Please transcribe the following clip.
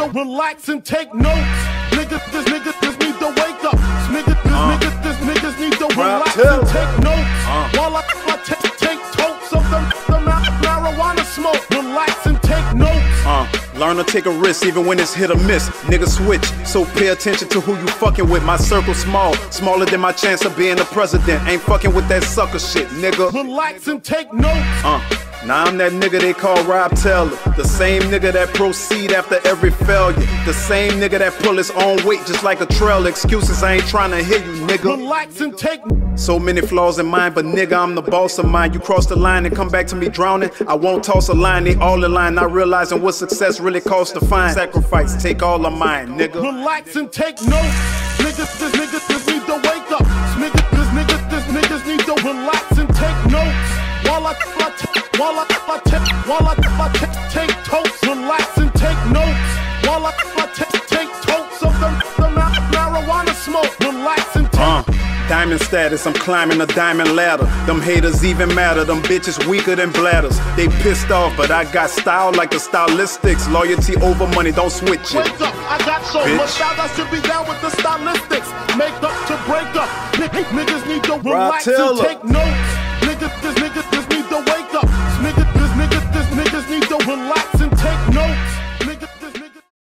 to relax and take notes. Niggas, this niggas, this need to wake up. Niggas, this niggas, this niggas need to relax and take notes. While I, I take, take totes of the, the ma- marijuana smoke. Relax and take notes. Uh, learn to take a risk even when it's hit or miss. Nigga switch, so pay attention to who you fucking with. My circle small, smaller than my chance of being the president. Ain't fucking with that sucker shit, nigga. Relax and take notes. Uh, now I'm that nigga they call Rob Taylor. The same nigga that proceed after every failure. The same nigga that pull his own weight just like a trail. Excuses, I ain't trying to hear you, nigga. Relax and take notes. So many flaws in mine, but nigga, I'm the boss of mine. You cross the line and come back to me drowning. I won't toss a line, they all in line. Not realizing what success really costs to find. Sacrifice, take all of mine, nigga. Relax and take notes. Niggas, this niggas, this need to wake up. Niggas, this niggas, this niggas need to relax and take notes. While I, while I, while I, take totes, relax and take notes. While I, take totes of the, the ma- marijuana smoke, relax and take. Uh, diamond status, I'm climbing a diamond ladder. Them haters even matter, them bitches weaker than bladders. They pissed off, but I got style like the stylistics. Loyalty over money, don't switch it. Up, I got so Bitch. much style, I should be down with the stylistics. Make up to break up. Niggas need to relax and take notes. Niggas, this niggas, this need